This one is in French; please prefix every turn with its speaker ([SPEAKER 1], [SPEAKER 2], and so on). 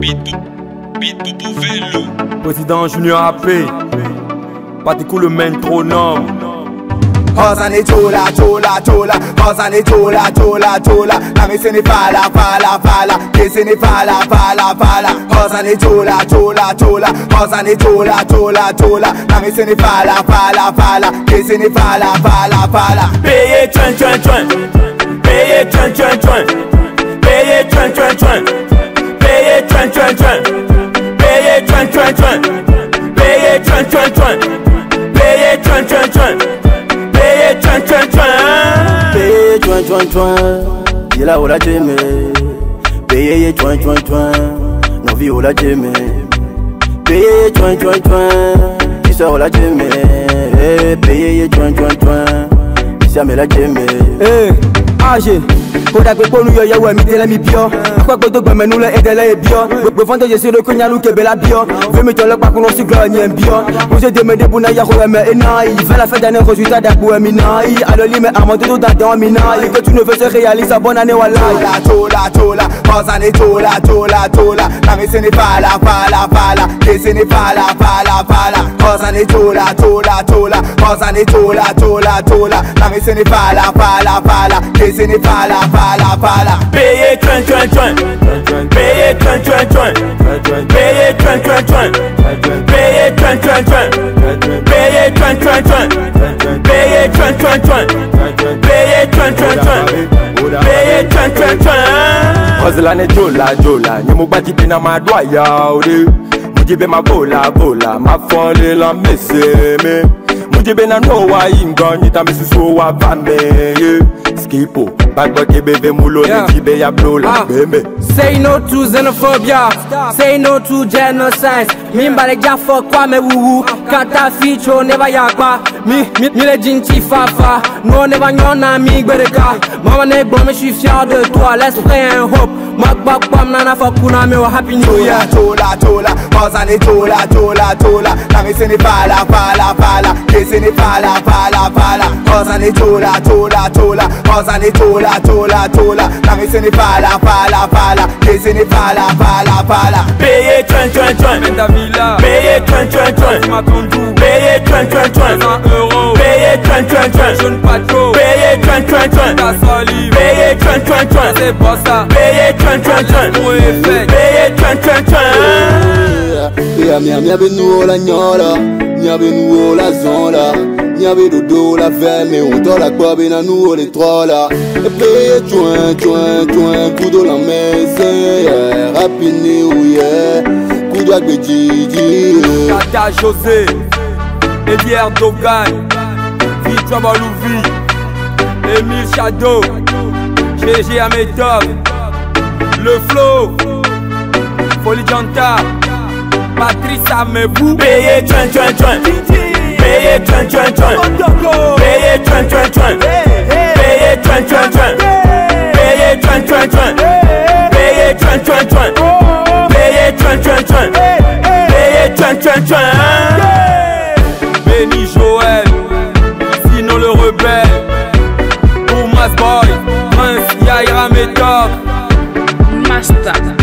[SPEAKER 1] Beat. Président Junior AP, pas de coup le métronome.
[SPEAKER 2] Hosanne Tola, Tola, Tola, Hosanne Tola, Tola, Tola, la mais n'est la, pas la, pas la, que ce n'est pas la, pas la, pas la, Hosanne Tola, Tola, Tola, Tola, Tola, Tola, la mais n'est pas la, pas la, pas la, n'est pas la, pas la, pas la,
[SPEAKER 3] payez payez. join join Payer join join join Payer join join join
[SPEAKER 4] Payer join join join Ila ola jeme Payer join join join Nos vies ola jeme Payer join join join Kisa ola jeme Payer join join join Kisa me la jeme
[SPEAKER 5] Hey, AG Kodak we konu yo ya wa mi tele mi pio kwakoto gbẹmẹnu lẹ ẹdẹ lẹ ebiọ gbẹfọn tẹjẹ sí lóko nyalu kebe la biọ fẹmi tọ lẹ kpakun lọ siglọ ẹnyẹ biọ kóso dèmé débù náà yaxo ẹmẹ iná yi fẹlẹ fẹdẹ ní kojú tẹ dàgbò ẹmí náà yi alóli mẹ àmọ tótó ta dán mi náà yi kótó nofẹ sẹ réalisa bọ́nà ni wà láàyè.
[SPEAKER 2] tóla tóla ọ̀sán ni tóla tóla tóla làmì sini fàlà fàlà fàlà kì sini fàlà fàlà fàlà ọ̀sán ni tóla tóla tóla ọ̀sán ni tóla tóla tóla làmì sini fàlà fàlà fàlà kì sini fàlà fàlà fàlà.
[SPEAKER 3] bẹ́ẹ̀ tún tún.
[SPEAKER 6] Peye
[SPEAKER 3] twen twen twen. Peye twen twen twen.
[SPEAKER 6] Peye
[SPEAKER 3] twen twen twen.
[SPEAKER 6] Peye
[SPEAKER 3] twen twen twen.
[SPEAKER 6] Peye
[SPEAKER 3] twen twen twen.
[SPEAKER 6] Peye
[SPEAKER 3] twen
[SPEAKER 6] twen twen. Peye twen twen twen. Hustle ane jola jola Nye mou bati pina ma dwa ya ode Mou jibe ma bola bola Ma fonde la mese me Mou jibe nan no wa inga Nita mesi so wa vame yeah Skipo Bagbo kebe ve mulo Yeah. Nijibe ya blola Ah. Bembe
[SPEAKER 7] Say no to xenophobia, say no to genocide. Mi mbale jafo kwa me wuwu, kata ficho neva yakpa. Mi, mi, mi le jinchi fafa, no neva nyona mi gbereka. Mama ne bon, mais je suis fier de toi, l'esprit un hope. Mak bak pam nana fakuna me wa happy new year.
[SPEAKER 2] Chola chola années Tola, Tola, Tola. La mais ce n'est pas la, pas la, pas la Que ce n'est pas la, pas la, pas la Aux années Tola, Tola, Tola. Aux années Tola, Tola, Tola. La mais ce n'est pas la, pas la, pas la Que ce n'est pas la, pas la, pas la
[SPEAKER 3] Payez train, train,
[SPEAKER 1] train. Mets ta villa Payez train, train, train. Tu m'attends tout Payez train, train, train. 1 euro Payez train, train, train. Je ne pas de Payez train, train, train tchouan tchouan tchouan C'est pas ça. Payé tchouan tchouan tchouan Payé
[SPEAKER 3] tchouan tchouan
[SPEAKER 8] tchouan Ya mia mia be nou la Mia be nou la zonla Mia be dodo la ve Me on to la kwa be na nou le trola Payé tchouan tchouan tchouan Kudo la mese Rapini ouye Kudo akbe jiji
[SPEAKER 1] Tata José Elière Dogan Victor Malouvi Emile Shadow PG à méthode, le flow, folie Janta, Patrice à mes bouts. Payé
[SPEAKER 3] tchouin tchouin
[SPEAKER 1] tchouin. Bref, Yaira mes
[SPEAKER 9] Master